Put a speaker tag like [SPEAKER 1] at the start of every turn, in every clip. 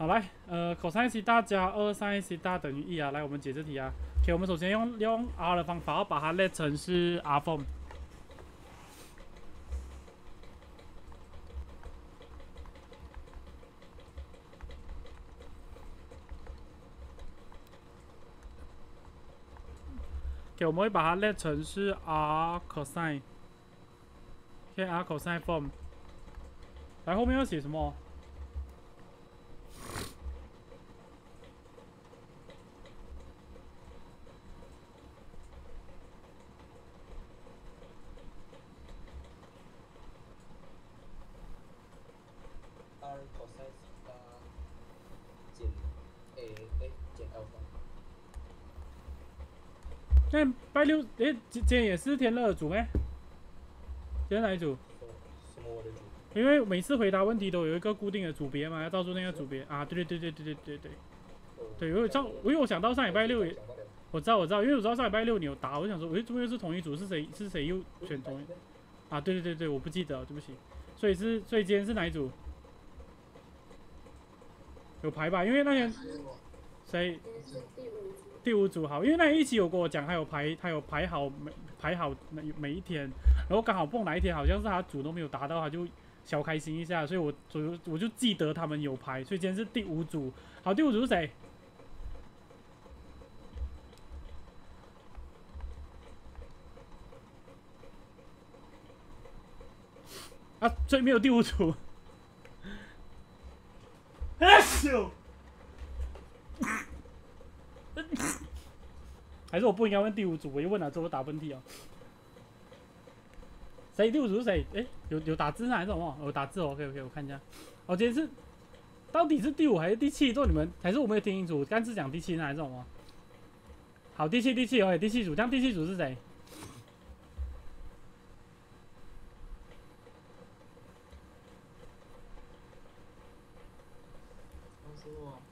[SPEAKER 1] 好来，呃，cos 西大加二 sin 西大等于一啊，来我们解这题啊。OK，我们首先用用 R 的方法，把它列成是 R form。OK，我们会把它列成是 R cosine。OK，R cosine form。来，后面要写什么？
[SPEAKER 2] 二 cos 西塔减 a 哎减 alpha。
[SPEAKER 1] 那拜六，诶，今今天也是天乐的组咩？今天哪一组？
[SPEAKER 2] 什什么我的主？
[SPEAKER 1] 因为每次回答问题都有一个固定的组别嘛，要照住那个组别啊。对对对对对对对对，对，我有照，因为我想到上礼拜六我知道我知道，因为我知道上礼拜六你有答，我想说，诶，怎么又是同一组？是谁是谁又选同一？啊，对对对对，我不记得，对不起。所以是，所以今天是哪一组？有排吧？因为那天谁第五第五组好，因为那一期有跟我讲，他有排，他有排好每排好每每一天，然后刚好碰哪一天好像是他组都没有达到，他就小开心一下，所以我我就我就记得他们有排，所以今天是第五组。好，第五组是谁？啊，所以没有第五组。哎呦！还是我不应该问第五组，我一问了之后我打喷嚏哦。谁第五组是谁？哎，有有打字呢还是什么？有打字哦，OK OK，我看一下。哦，今天是到底是第五还是第七？做你们还是我没有听清楚？刚是讲第七呢还是什么？好，第七第七，OK，第七组，这样第七组是谁？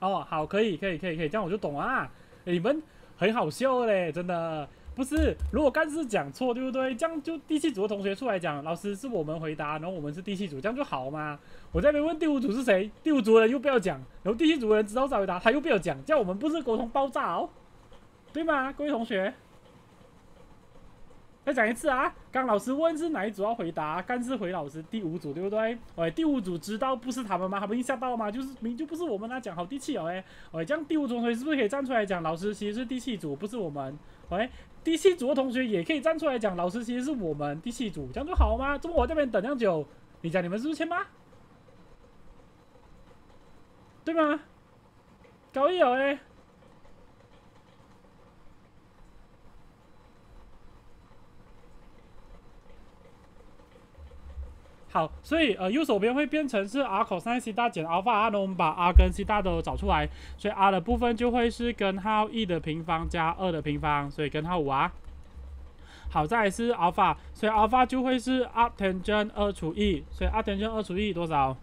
[SPEAKER 1] 哦，好，可以，可以，可以，可以，这样我就懂啊。你们很好笑嘞，真的不是。如果干事讲错，对不对？这样就第七组的同学出来讲，老师是我们回答，然后我们是第七组，这样就好嘛。我在那边问第五组是谁，第五组的人又不要讲，然后第七组的人知道再回答，他又不要讲，叫我们不是沟通爆炸哦，对吗，各位同学？再讲一次啊！刚老师问是哪一组要回答，干事回老师第五组，对不对？喂，第五组知道不是他们吗？他们一下到吗？就是明就不是我们啊，讲好第七哦哎，喂，这样第五组同学是不是可以站出来讲，老师其实是第七组，不是我们？喂，第七组的同学也可以站出来讲，老师其实是我们第七组，这样就好吗？这么我这边等这么久，你讲你们是不是欠骂？对吗？高一哦哎。好，所以呃右手边会变成是 r cos 西大减 alpha r 呢，我们把 r 跟西大都找出来，所以 r 的部分就会是根号 e 的平方加二的平方，所以根号五啊。好，再来是 alpha，所以 alpha 就会是 r tangent 二除一，所以 r tangent 二除一多少？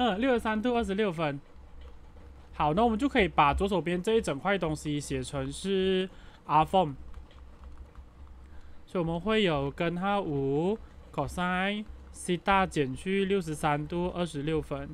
[SPEAKER 1] 嗯，六十三度二十六分。好，那我们就可以把左手边这一整块东西写成是 r form，所以我们会有根号五 cos 西大减去六十三度二十六分。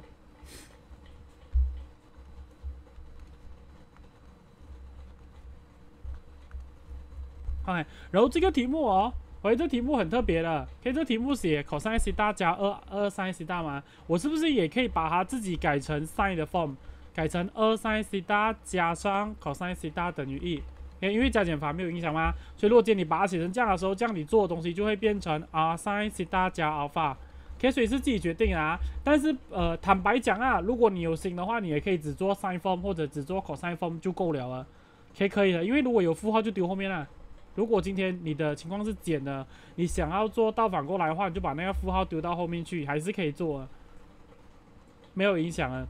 [SPEAKER 1] OK，然后这个题目哦，喂，这题目很特别的，可以这题目写 cos 西大加二二 sin 西大吗？我是不是也可以把它自己改成 sin 的 form，改成二 sin 西大加上 cos 西大等于一？诶，因为加减法没有影响吗？所以如果今天你把它写成这样的时候，这样你做的东西就会变成 r sin 西大加 alpha。OK，所以是自己决定啊。但是呃，坦白讲啊，如果你有心的话，你也可以只做 sin form 或者只做 cos form 就够了了。OK，可以的，因为如果有负号就丢后面了。如果今天你的情况是减的，你想要做倒反过来的话，你就把那个负号丢到后面去，还是可以做，没有影响啊。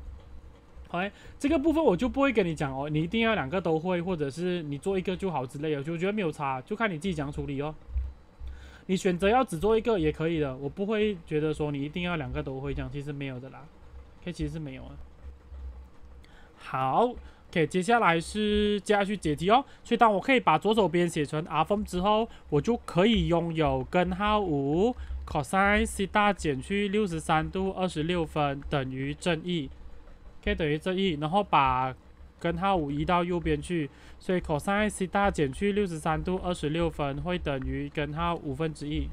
[SPEAKER 1] 好，这个部分我就不会跟你讲哦，你一定要两个都会，或者是你做一个就好之类的，就觉得没有差，就看你自己怎样处理哦。你选择要只做一个也可以的，我不会觉得说你一定要两个都会这样，其实没有的啦，可以其实是没有啊。好，OK，接下来是接下去解题哦。所以当我可以把左手边写成 r from 之后，我就可以拥有根号五 cos 西塔减去六十三度二十六分等于正义，OK 等于正义，然后把根号五移到右边去，所以 cos 西塔减去六十三度二十六分会等于根号五分之一。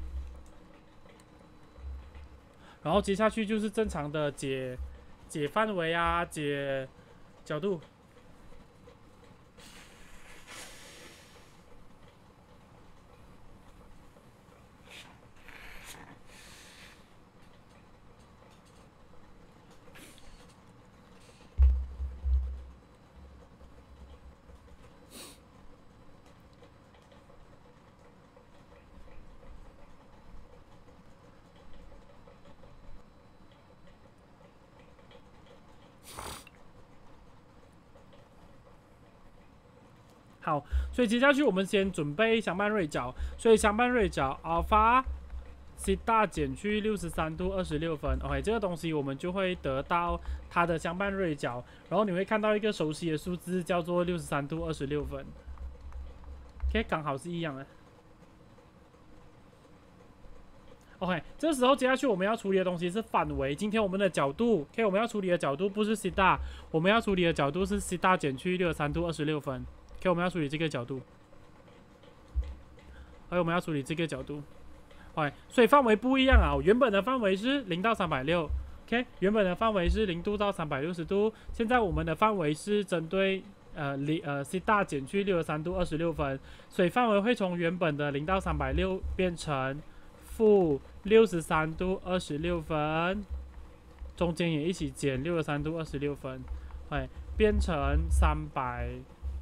[SPEAKER 1] 然后接下去就是正常的解解范围啊，解角度。好，所以接下去我们先准备相伴锐角，所以相伴锐角 alpha 西大减去六十三度二十六分，OK，这个东西我们就会得到它的相伴锐角，然后你会看到一个熟悉的数字叫做六十三度二十六分，OK，刚好是一样的。OK，这时候接下去我们要处理的东西是范围。今天我们的角度，OK，我们要处理的角度不是西大，我们要处理的角度是西大减去六十三度二十六分。OK，我们要处理这个角度，还有我们要处理这个角度哎所以范围不一样啊。原本的范围是零到三百六，OK，原本的范围是零度到三百六十度。现在我们的范围是针对呃零呃西大减去六十三度二十六分，所以范围会从原本的零到三百六变成负六十三度二十六分，中间也一起减六十三度二十六分，哎，变成三百。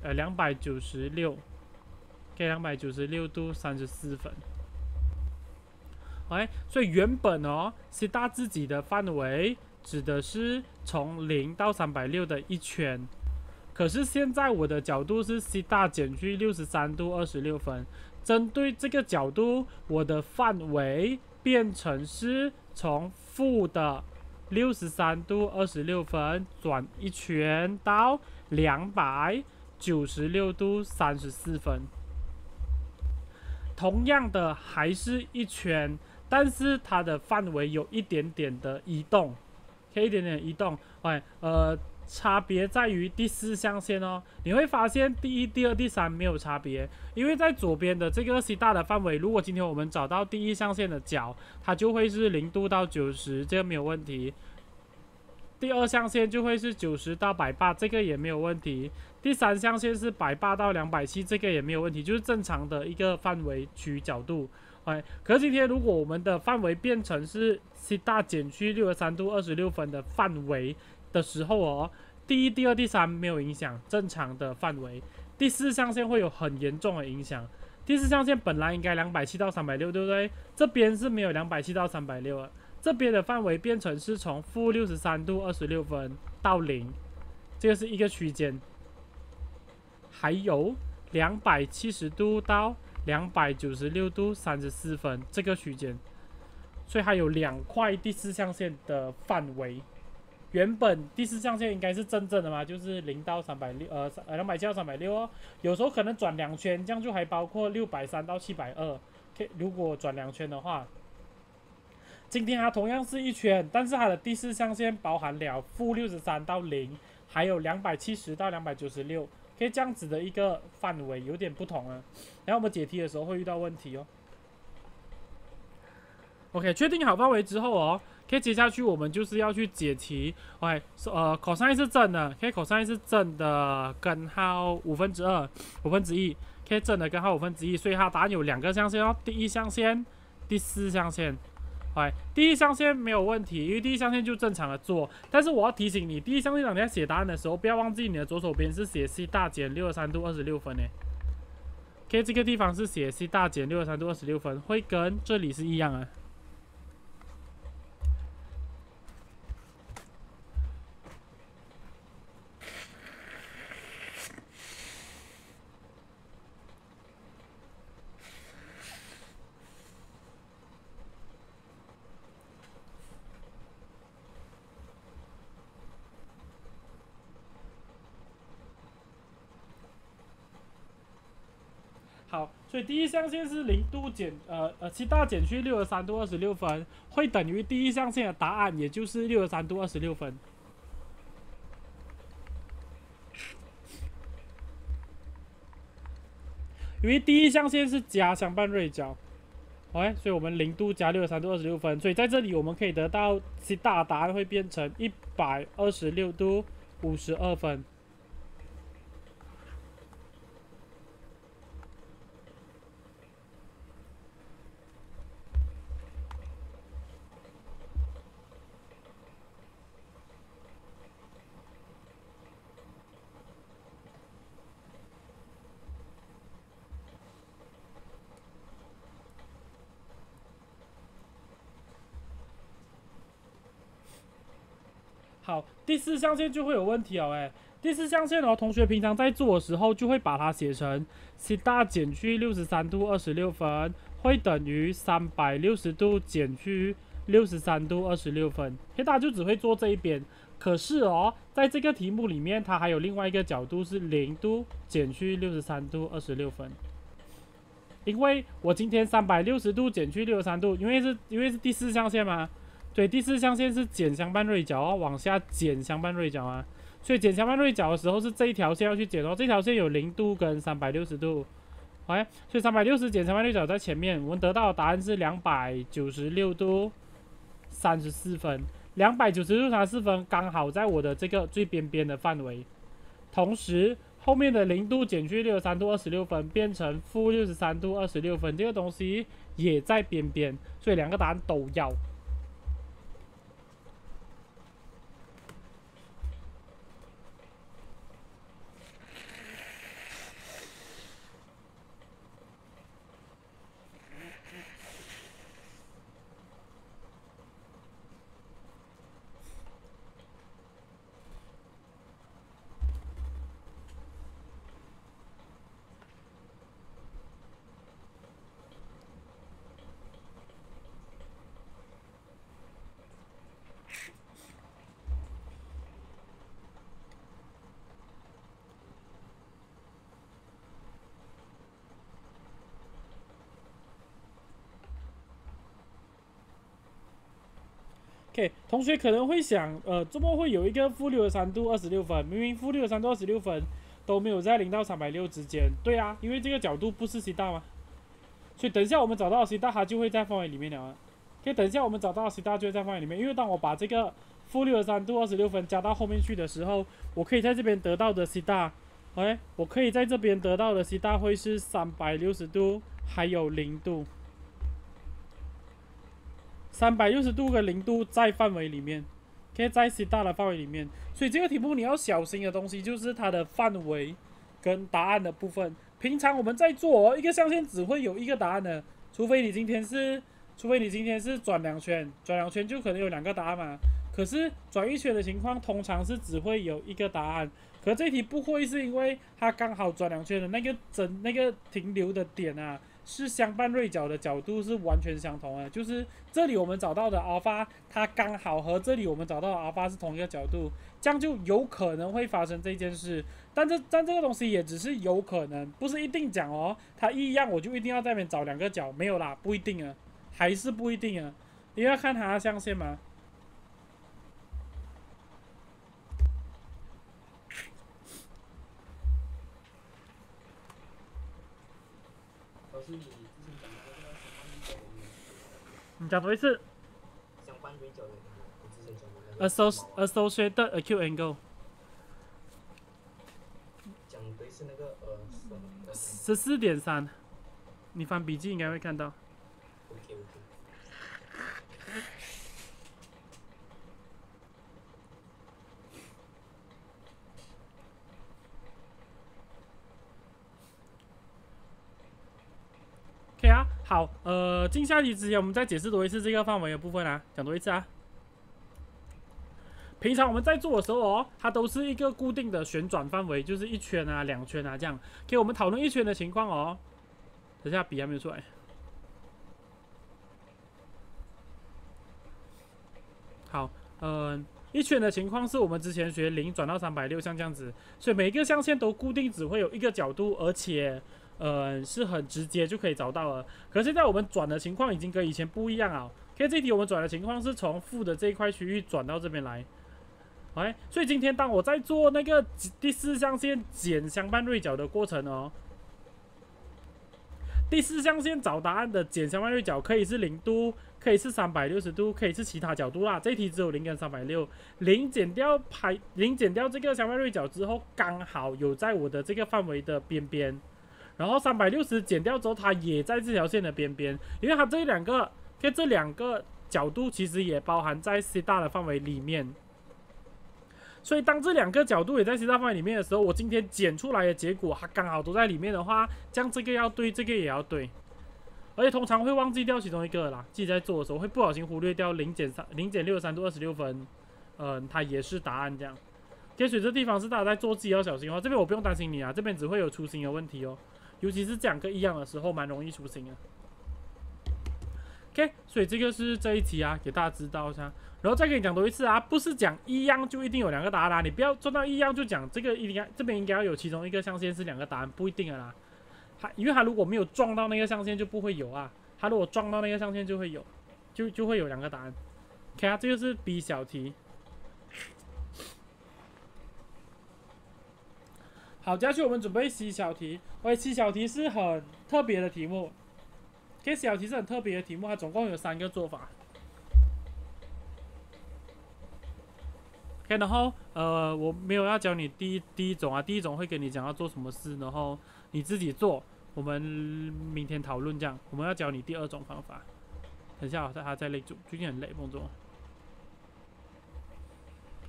[SPEAKER 1] 呃，两百九十六，给两百九十六度三十四分。哎，所以原本哦，西大自己的范围指的是从零到三百六的一圈，可是现在我的角度是西大减去六十三度二十六分，针对这个角度，我的范围变成是从负的六十三度二十六分转一圈到两百。九十六度三十四分，同样的还是一圈，但是它的范围有一点点的移动，可以一点点移动。哎，呃，差别在于第四象限哦，你会发现第一、第二、第三没有差别，因为在左边的这个 C 大的范围，如果今天我们找到第一象限的角，它就会是零度到九十，这个没有问题。第二象限就会是九十到百八，这个也没有问题。第三象限是百八到两百七，这个也没有问题，就是正常的一个范围取角度。哎，可是今天如果我们的范围变成是西大减去六十三度二十六分的范围的时候哦，第一、第二、第三没有影响，正常的范围。第四象限会有很严重的影响。第四象限本来应该两百七到三百六，对不对？这边是没有两百七到三百六了。这边的范围变成是从负六十三度二十六分到零，这个是一个区间。还有两百七十度到两百九十六度三十四分这个区间，所以还有两块第四象限的范围。原本第四象限应该是正正的嘛，就是零到三百六，呃，两百七到三百六哦。有时候可能转两圈，这样就还包括六百三到七百二。如果转两圈的话。今天它同样是一圈，但是它的第四象限包含了负六十三到零，还有两百七十到两百九十六，可以这样子的一个范围有点不同啊。然后我们解题的时候会遇到问题哦。OK，确定好范围之后哦，可以接下去我们就是要去解题。OK，呃，cos 是正的，可以 cos 是正的根号五分之二，五分之一，可以正的根号五分之一，所以它答案有两个象限哦，第一象限，第四象限。哎，第一象限没有问题，因为第一象限就正常的做。但是我要提醒你，第一象限你在写答案的时候，不要忘记你的左手边是写 c 大减六十三度二十六分呢。OK，这个地方是写 c 大减六十三度二十六分，会跟这里是一样啊。第一象限是零度减呃呃七大减去六十三度二十六分，会等于第一象限的答案，也就是六十三度二十六分。因为第一象限是加相伴锐角，OK，所以我们零度加六十三度二十六分，所以在这里我们可以得到西大答案会变成一百二十六度五十二分。好，第四象限就会有问题哦，哎，第四象限哦，同学平常在做的时候就会把它写成西大减去六十三度二十六分，会等于三百六十度减去六十三度二十六分，所以大就只会做这一边。可是哦，在这个题目里面，它还有另外一个角度是零度减去六十三度二十六分，因为我今天三百六十度减去六十三度，因为是因为是第四象限嘛。对，第四象限是减相伴锐角哦，往下减相伴锐角啊，所以减相伴锐角的时候是这一条线要去减哦，这条线有零度跟三百六十度。哎所以三百六十减相伴锐角在前面，我们得到的答案是两百九十六度三十四分，两百九十六三十四分刚好在我的这个最边边的范围，同时后面的零度减去六十三度二十六分变成负六十三度二十六分，这个东西也在边边，所以两个答案都要。OK，同学可能会想，呃，怎么会有一个负六十三度二十六分？明明负六十三度二十六分都没有在零到三百六之间。对啊，因为这个角度不是西大吗？所以等一下我们找到西大，它就会在范围里面了啊。可以等一下我们找到西大就会在范围里面，因为当我把这个负六十三度二十六分加到后面去的时候，我可以在这边得到的西大，OK，我可以在这边得到的西大会是三百六十度还有零度。三百六十度跟零度在范围里面，可以在 C 大的范围里面，所以这个题目你要小心的东西就是它的范围跟答案的部分。平常我们在做一个象限只会有一个答案的，除非你今天是，除非你今天是转两圈，转两圈就可能有两个答案嘛。可是转一圈的情况通常是只会有一个答案，可这题不会是因为它刚好转两圈的那个整那个停留的点啊。是相伴锐角的角度是完全相同的，就是这里我们找到的 alpha，它刚好和这里我们找到的 alpha 是同一个角度，这样就有可能会发生这件事。但这但这个东西也只是有可能，不是一定讲哦。它一样我就一定要在那边找两个角，没有啦，不一定啊，还是不一定啊，因为要看它的象限嘛。你讲多一次。Associated acute angle。
[SPEAKER 2] 讲的是那个呃。
[SPEAKER 1] 十四点三，你翻笔记应该会看到。可以啊，好，呃，进下题之前，我们再解释多一次这个范围的部分啊，讲多一次啊。平常我们在做的时候哦，它都是一个固定的旋转范围，就是一圈啊、两圈啊这样。给我们讨论一圈的情况哦。等下笔还没有出来。好，嗯，一圈的情况是我们之前学零转到三百六，像这样子，所以每一个象限都固定只会有一个角度，而且。呃，是很直接就可以找到了。可是现在我们转的情况已经跟以前不一样啊。K 这题我们转的情况是从负的这一块区域转到这边来。哎，所以今天当我在做那个第四象限减相伴锐角的过程哦，第四象限找答案的减相伴锐角可以是零度，可以是三百六十度，可以是其他角度啦。这题只有零跟三百六，零减掉排零减掉这个相伴锐角之后，刚好有在我的这个范围的边边。然后三百六十减掉之后，它也在这条线的边边，因为它这两个跟这两个角度其实也包含在 C 大的范围里面。所以当这两个角度也在 C 大范围里面的时候，我今天剪出来的结果它刚好都在里面的话，这样这个要对，这个也要对。而且通常会忘记掉其中一个啦，自己在做的时候会不小心忽略掉零减三零减六十三度二十六分，嗯，它也是答案这样。天水这地方是大家在做自己要小心哦，这边我不用担心你啊，这边只会有粗心的问题哦，尤其是这两个一样的时候，蛮容易粗心的。OK，所以这个是这一题啊，给大家知道一下。然后再跟你讲多一次啊，不是讲一样就一定有两个答案啦，你不要做到一样就讲这个一定这边应该要有其中一个象限是两个答案，不一定的啦。它因为它如果没有撞到那个象限就不会有啊，它如果撞到那个象限就会有，就就会有两个答案。OK 啊，这个是 B 小题。好，接下去我们准备 C 小题。喂，C 小题是很特别的题目。K 小题是很特别的题目，它总共有三个做法。OK，然后呃，我没有要教你第一第一种啊，第一种会跟你讲要做什么事，然后你自己做。我们明天讨论这样。我们要教你第二种方法。等下我还在累住，最近很累，工作。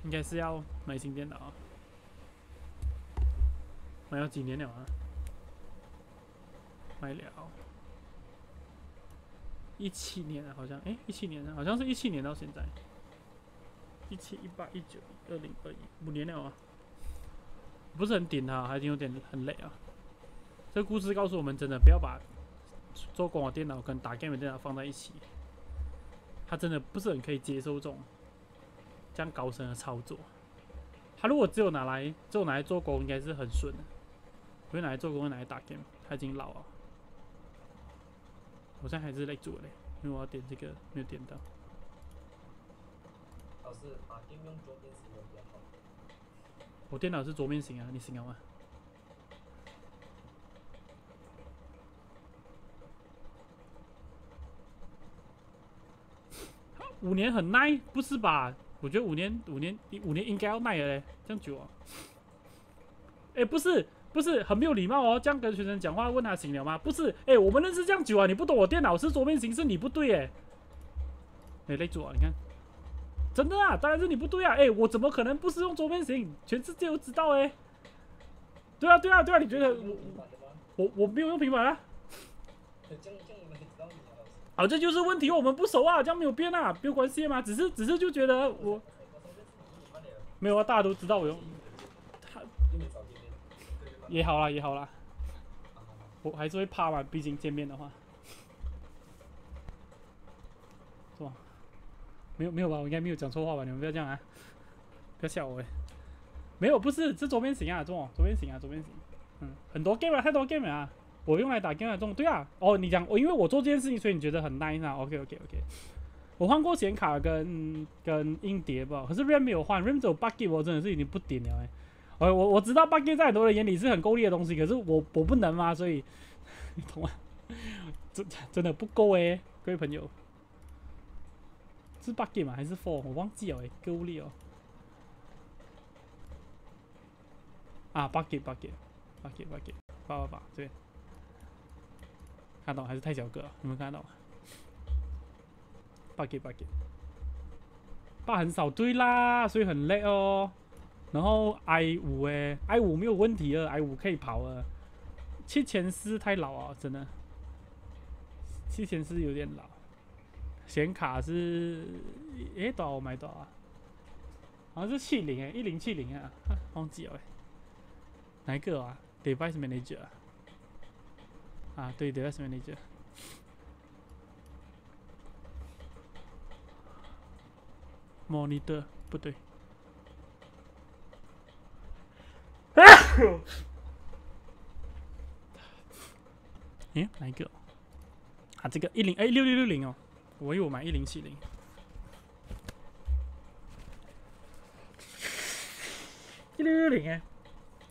[SPEAKER 1] 应该是要买新电脑啊，买了几年了啊？买了。一七年啊，好像，哎，一七年啊，好像是一七年到现在，一七、一八、一九、二零、二一，五年了啊，不是很顶啊，还是有点很累啊。这故事告诉我们，真的不要把做工的电脑跟打 game 的电脑放在一起，他真的不是很可以接受这种这样高深的操作。他如果只有拿来只有拿来做工，应该是很顺的，不会拿来做工，拿来打 game，他已经老了。我现在还是累住嘞，因为我要点这个没有点到。
[SPEAKER 2] 老师，把电用桌面型的比较好。
[SPEAKER 1] 我电脑是桌面型啊，你行了吗？五年很耐，不是吧？我觉得五年五年五年应该要耐了嘞，这样久啊？哎，不是。不是很没有礼貌哦，这样跟学生讲话，问他行了吗？不是，哎，我们认识这样久啊，你不懂我电脑是桌面型，是你不对哎。哎，累住啊，你看，真的啊，当然是你不对啊，哎，我怎么可能不是用桌面型？全世界都知道哎。对啊，对啊，对啊，你觉得我我我没有用平板啊？好，这就是问题，我们不熟啊，这样没有变啊，没有关系嘛，只是只是就觉得我没有啊，大家都知道我用。也好啦，也好啦，我还是会怕嘛，毕竟见面的话，是吧？没有没有吧？我应该没有讲错话吧？你们不要这样啊！不要笑我哎！没有，不是，是左边行啊，中左边行啊，左边行。嗯，很多 game 啊，太多 game 啊，我用来打 game 啊，中对啊。哦，你讲我因为我做这件事情，所以你觉得很 nice 啊？OK OK OK。我换过显卡跟跟硬碟吧，可是 RAM 没有换，RAM 走 buggy 我真的是已经不顶了哎。我我我知道 bug 在很多人眼里是很够力的东西，可是我我不能嘛，所以你懂吗？真真的不够哎，各位朋友，是 bug 吗？还是 four？我忘记了哎，够力哦。啊，bug bug bug bug，八八八，对，看到还是太小个，有没有看到？bug bug，八很少对啦，所以很累哦。然后 i 五诶，i 五没有问题了，i 五可以跑了。七千四太老啊，真的。七千四有点老。显卡是诶多少？我买多少啊？好像是七零诶，一零七零啊，忘记了诶。哪一个啊？Device Manager 啊？啊，对，Device Manager。Monitor 不对。诶，哪一个？啊，这个一零哎六六六零哦，我以为我买一零七零。一六六零哎，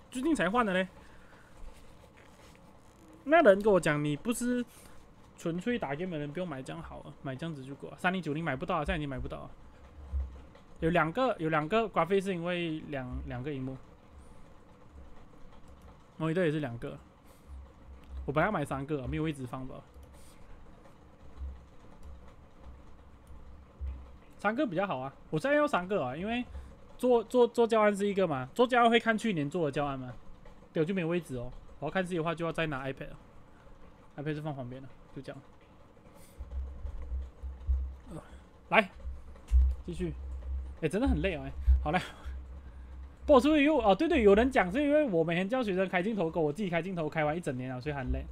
[SPEAKER 1] 最近才换的嘞。那人跟我讲，你不是纯粹打 game 的人，不用买这样好了，买这样子就够了。三零九零买不到，现在已经买不到了。有两个，有两个瓜费是因为两两个荧幕，某一对也是两个。我本来要买三个，没有位置放吧。三个比较好啊，我现在要三个啊，因为做做做教案是一个嘛，做教案会看去年做的教案嘛，对，我就没有位置哦。我要看自己的话，就要再拿 iPad，iPad 是放旁边的，就这样。来，继续。哎，真的很累哦，哎，好嘞。不，所以又哦，对对，有人讲是因为我每天叫学生开镜头，跟我自己开镜头开完一整年了，所以很累。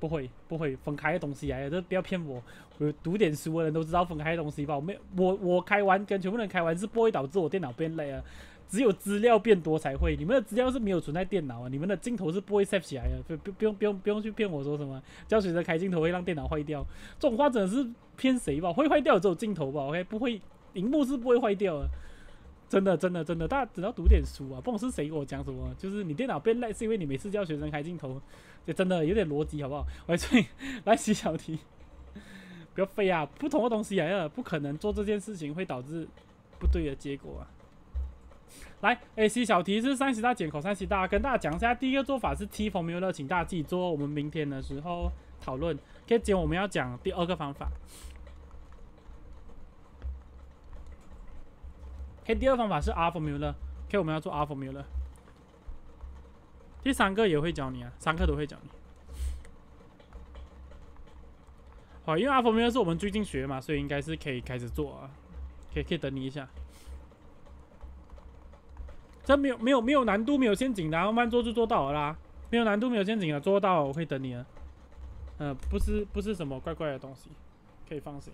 [SPEAKER 1] 不会，不会分开的东西啊，这不要骗我。我读点书的人都知道分开的东西吧？我没，我我开完跟全部人开完是不会导致我电脑变累啊。只有资料变多才会。你们的资料是没有存在电脑啊，你们的镜头是不会塞起来的。不不不用不用不用去骗我说什么教学生开镜头会让电脑坏掉，这种话真的是骗谁吧？会坏掉只有镜头吧？OK，不会。荧幕是不会坏掉的，真的真的真的，大家只要读点书啊！不管是谁跟我讲什么，就是你电脑变烂是因为你每次叫学生开镜头，就真的有点逻辑，好不好？来，所以来洗小题，不要废啊！不同的东西啊，不可能做这件事情会导致不对的结果啊！来，A C 小题是三十大减口三十大，跟大家讲一下，第一个做法是 T formula，请大家自己做，我们明天的时候讨论。可以讲我们要讲第二个方法。OK，第二方法是 R formula。OK，我们要做 R formula。第三个也会教你啊，三个都会教你。好，因为 R formula 是我们最近学嘛，所以应该是可以开始做啊。可以可以等你一下。这没有没有没有难度，没有陷阱的，慢慢做就做到了啦。没有难度，没有陷阱的，做到我会等你啊。嗯，不是不是什么怪怪的东西，可以放心。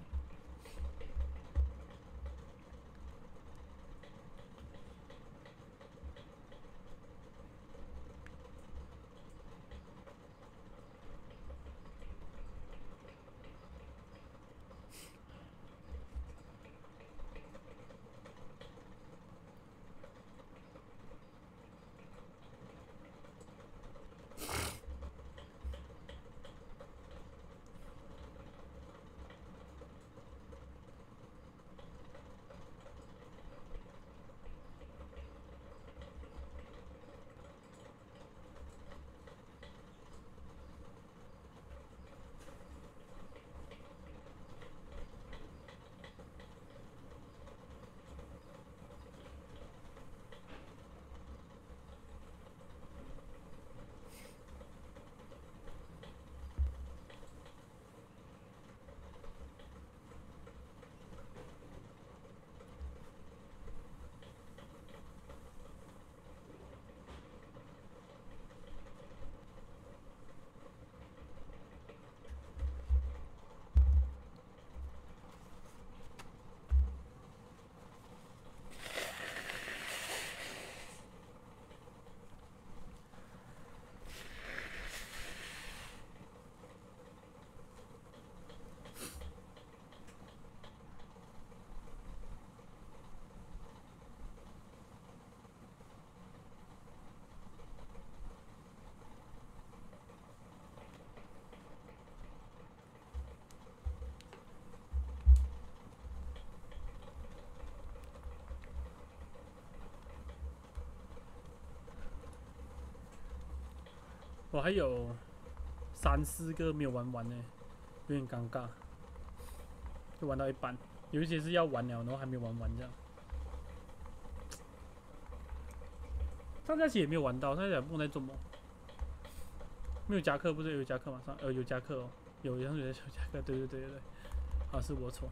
[SPEAKER 1] 我还有三四个没有玩完呢，有点尴尬，就玩到一半，有一些是要玩了，然后还没玩完这样。上假期也没有玩到，上假期不在做梦，没有夹克，不是有夹克吗？上呃有夹克哦，有有 有夹克，对对对对对，啊是我错。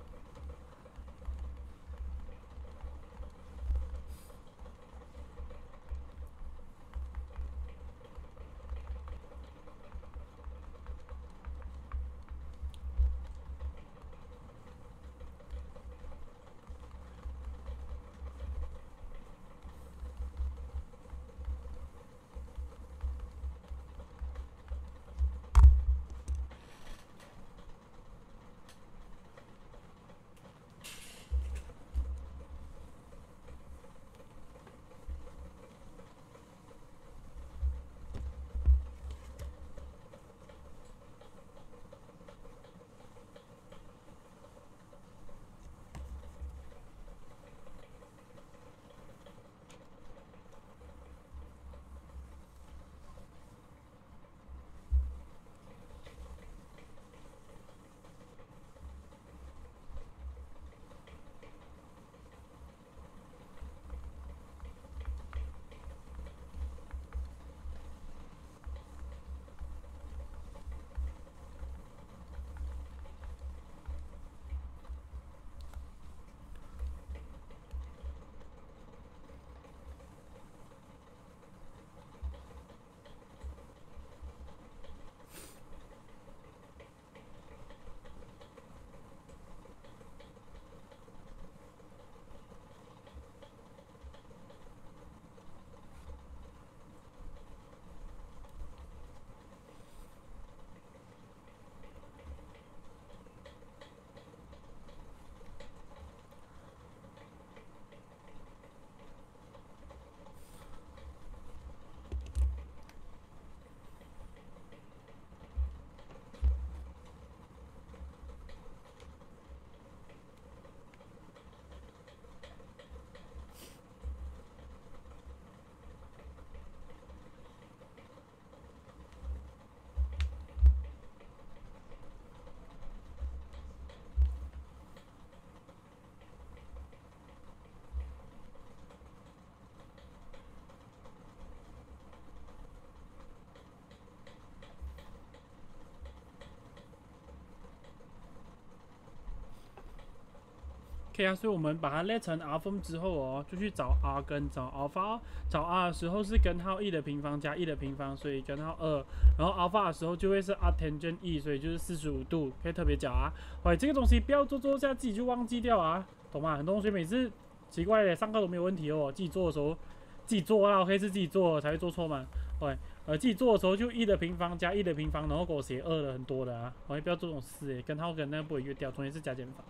[SPEAKER 1] 对啊，所以我们把它列成 R form 之后哦，就去找 R 跟找 alpha，找 R 的时候是根号 e 的平方加 e 的平方，所以根号二，然后 alpha 的时候就会是 R tangent e，所以就是四十五度，可以特别讲啊。喂，这个东西不要做做下自己就忘记掉啊，懂吗？很多同学每次奇怪的上课都没有问题哦，自己做的时候自己做啊，可以是自己做才会做错嘛。喂，呃，自己做的时候就 e 的平方加 e 的平方，然后给我写二的很多的啊，喂，不要做这种事诶，根号跟那不会越掉，重点是加减法。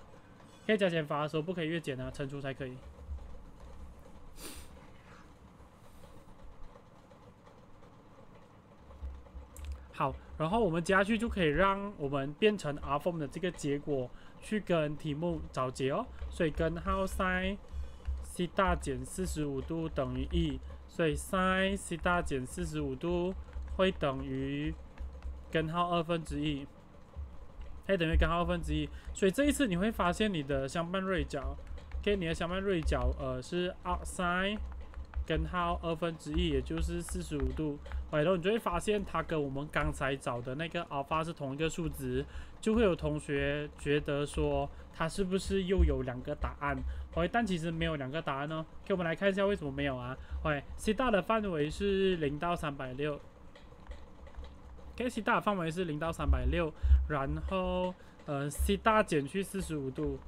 [SPEAKER 1] 可以加减法的时候不可以越减啊，乘除才可以。好，然后我们加下去就可以让我们变成 R form 的这个结果去跟题目找解哦。所以根号 sin 西大减四十五度等于 e，所以 sin 西大减四十五度会等于根号二分之一。它等于根号二分之一，所以这一次你会发现你的相伴锐角，OK，你的相伴锐角呃是 sin 根号二分之一，也就是四十五度，然后你就会发现它跟我们刚才找的那个 alpha 是同一个数值，就会有同学觉得说它是不是又有两个答案？OK，但其实没有两个答案哦。给我们来看一下为什么没有啊喂，西大的范围是零到三百六。K C 大范围是零到三百六，然后呃 C 大减去四十五度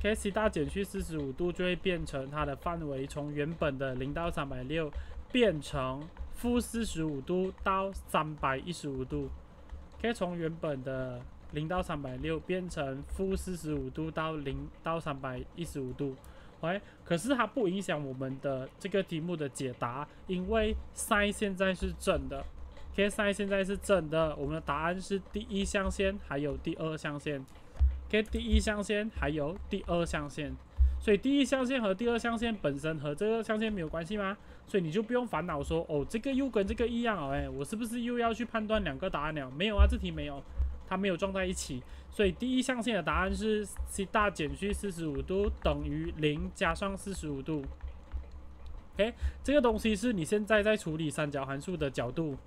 [SPEAKER 1] ，K C 大减去四十五度就会变成它的范围从原本的零到三百六变成负四十五度到三百一十五度，可以从原本的零到三百六变成负四十五度到零到三百一十五度喂可是它不影响我们的这个题目的解答，因为 sin 现在是正的。KSI 现在是正的，我们的答案是第一象限还有第二象限。K 第一象限还有第二象限，所以第一象限和第二象限本身和这个象限没有关系吗？所以你就不用烦恼说哦，这个又跟这个一样哦，哎，我是不是又要去判断两个答案了？没有啊，这题没有，它没有撞在一起。所以第一象限的答案是 c 大减去四十五度等于零加上四十五度。OK，这个东西是你现在在处理三角函数的角度。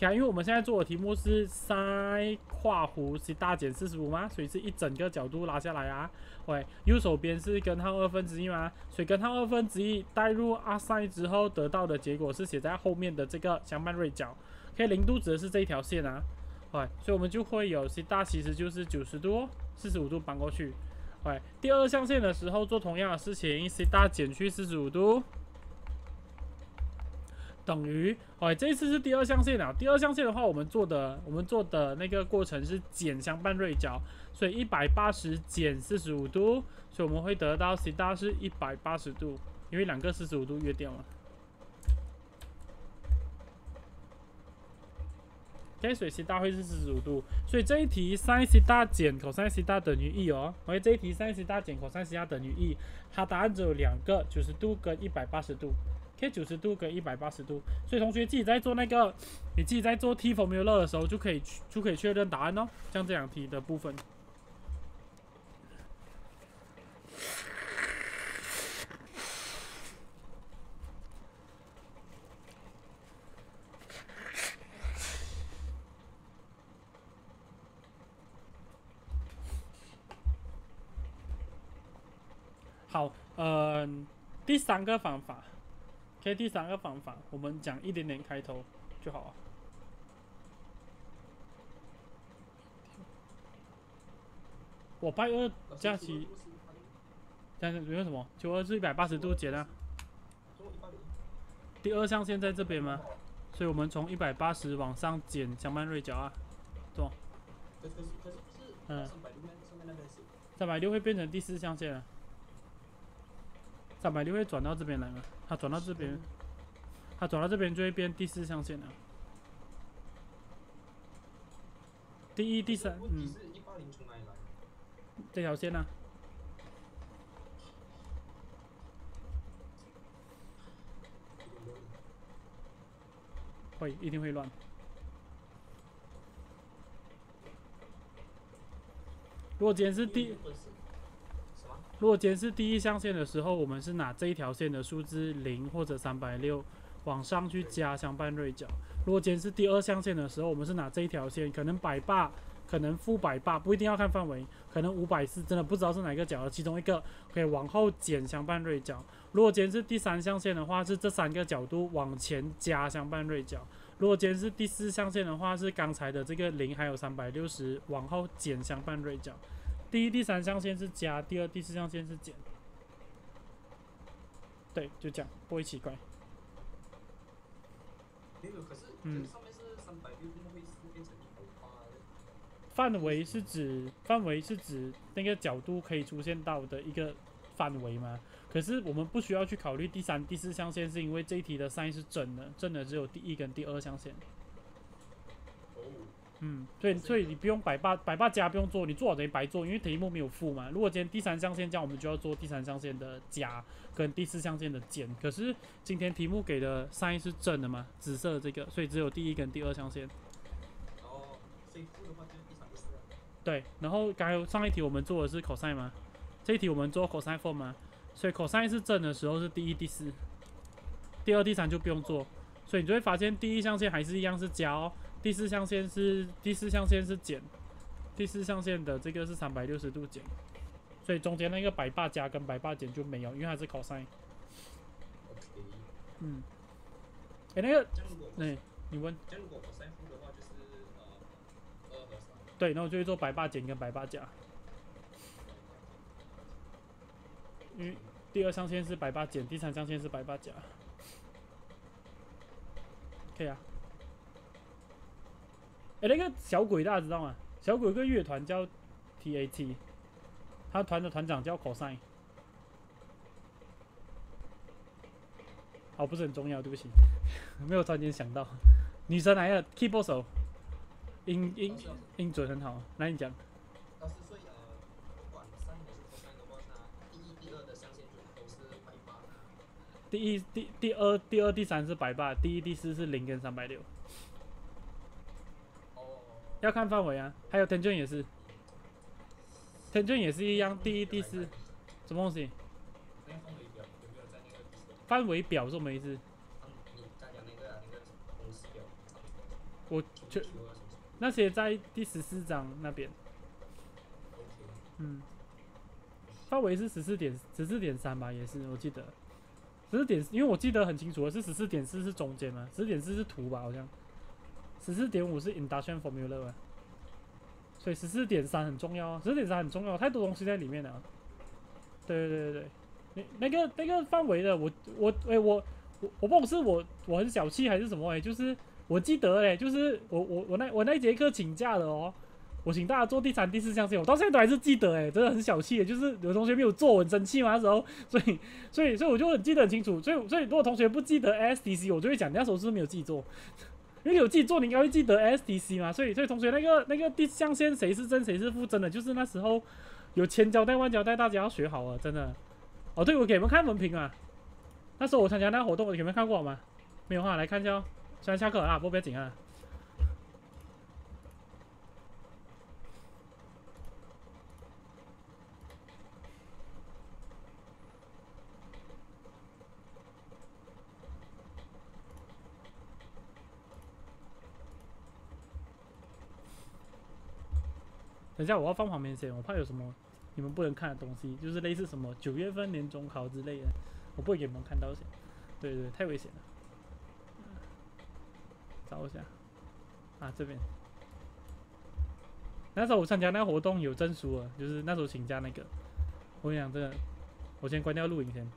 [SPEAKER 1] 看，因为我们现在做的题目是 sin 跨弧西大减四十五嘛，所以是一整个角度拉下来啊。喂，右手边是根号二分之一嘛，所以根号二分之一代入 r sin 之后得到的结果是写在后面的这个相伴锐角。可以零度指的是这一条线啊。喂，所以我们就会有 c 大其实就是九十度，四十五度搬过去。喂，第二象限的时候做同样的事情，c 大减去四十五度。等于，哎，这一次是第二象限了。第二象限的话，我们做的我们做的那个过程是减相伴锐角，所以一百八十减四十五度，所以我们会得到西大是一百八十度，因为两个四十五度约掉了。OK，所以西大会是四十五度，所以这一题 sin 西大减 cos 西大等于 e 哦。OK，这一题 sin 西大减 cos 西大等于 e，它答案只有两个，九十度跟一百八十度。K 九十度跟一百八十度，所以同学自己在做那个，你自己在做 T formula 的时候，就可以就可以确认答案哦。像这两题的部分。好，嗯，第三个方法。K 第三个方法，我们讲一点点开头就好了。我拜二假期，但是为什么？九二是一百八十度减啊？第二象限在这边吗？所以我们从一百八十往上减相伴锐角啊，懂？嗯。三百六会变成第四象限啊。三百六会转到这边来吗？它转到这边，它转到这边就会变第四象限了。第一、第三，嗯，这条线呢？会，一定会乱。如果今天是第。如果今天是第一象限的时候，我们是拿这一条线的数字零或者三百六往上去加相伴锐角。如果今天是第二象限的时候，我们是拿这一条线，可能百八，可能负百八，不一定要看范围，可能五百是真的不知道是哪个角的其中一个，可以往后减相伴锐角。如果今天是第三象限的话，是这三个角度往前加相伴锐角；如果今天是第四象限的话，是刚才的这个零还有三百六十往后减相伴锐角。第一、第三象限是加，第二、第四象限是减。对，就这样，不会奇怪。嗯
[SPEAKER 2] 上面是三百六，会变成一百八呢？
[SPEAKER 1] 范围是指范围是指那个角度可以出现到的一个范围吗？可是我们不需要去考虑第三、第四象限，是因为这一题的 sin 是正的，正的只有第一跟第二象限。
[SPEAKER 2] 哦，
[SPEAKER 1] 嗯，对所以你不用百八百八加不用做，你做好等于白做，因为题目没有负嘛。如果今天第三象限这样，我们就要做第三象限的加跟第四象限的减。可是今天题目给的 sin 是正的嘛，紫色的这个，所以只有第一跟第二象限。
[SPEAKER 2] 哦，所以负的话就是第三第四啊。
[SPEAKER 1] 对，然后刚才上一题我们做的是 cos 吗？这一题我们做 cos form 吗？所以 cos 是正的时候是第一、第四，第二、第三就不用做，所以你就会发现第一象限还是一样是加哦，第四象限是第四象限是减，第四象限的这个是三百六十度减，所以中间那个百八加跟百八减就没有，因为它是 cos。嗯，哎，那个，
[SPEAKER 2] 这样如果
[SPEAKER 1] 哎、你问，
[SPEAKER 2] 如果 cos 负的话，就是呃二和三。
[SPEAKER 1] 对，那我就会做百八减跟百八加，因为第二象限是百八减，第三象限是百八加，可以啊。哎、那个小鬼大家知道吗？小鬼有个乐团叫 TAT，他团的团长叫 cosine。哦，不是很重要，对不起，没有突然间想到。女生来了，keyboard 手，音音音准很好，来你讲。
[SPEAKER 2] 不管 sin 还是 cos 的话，它第一、第二。
[SPEAKER 1] 第、二、第二、第三是百八，第一、第四是零跟三百六，要看范围啊。还有天卷也是，天卷也是一样，第一、第四，什么东西？
[SPEAKER 2] 范围表？
[SPEAKER 1] 什么意思？我
[SPEAKER 2] 就
[SPEAKER 1] 那些在第十四章那边，嗯，范围是十四点十四点三吧，也是我记得。十四点，因为我记得很清楚是十四点四是中间嘛，十四点四是图吧，好像。十四点五是 induction formula，所以十四点三很重要啊，十四点三很重要，太多东西在里面了。对对对对，那那个那个范围的，我我哎、我我我不懂是我我很小气还是什么哎、就是我记得嘞，就是我我我那我那一节课请假了哦，我请大家做第三、第四象限，我到现在都还是记得哎，真的很小气耶，就是有同学没有做，我很生气嘛那时候，所以所以所以我就很记得很清楚，所以所以如果同学不记得 STC，我就会讲那时候是不是没有记做，因为有自己做你应该会记得 SDC 嘛，所以所以同学那个那个第象限谁是正谁是负，真的就是那时候有千交代万交代，大家要学好啊，真的。哦，对，我给你们看文凭啊，那时候我参加那个活动，你们看过吗？没有哈，来看一下哦。虽然下课啊，不过不要紧啊。等下，我要放旁边先，我怕有什么你们不能看的东西，就是类似什么九月份年中考之类的，我不会给你们看到先。对对，太危险了。找一下，啊这边。那时候我参加那个活动有证书了，就是那时候请假那个。我跟你讲，真的，我先关掉录影先。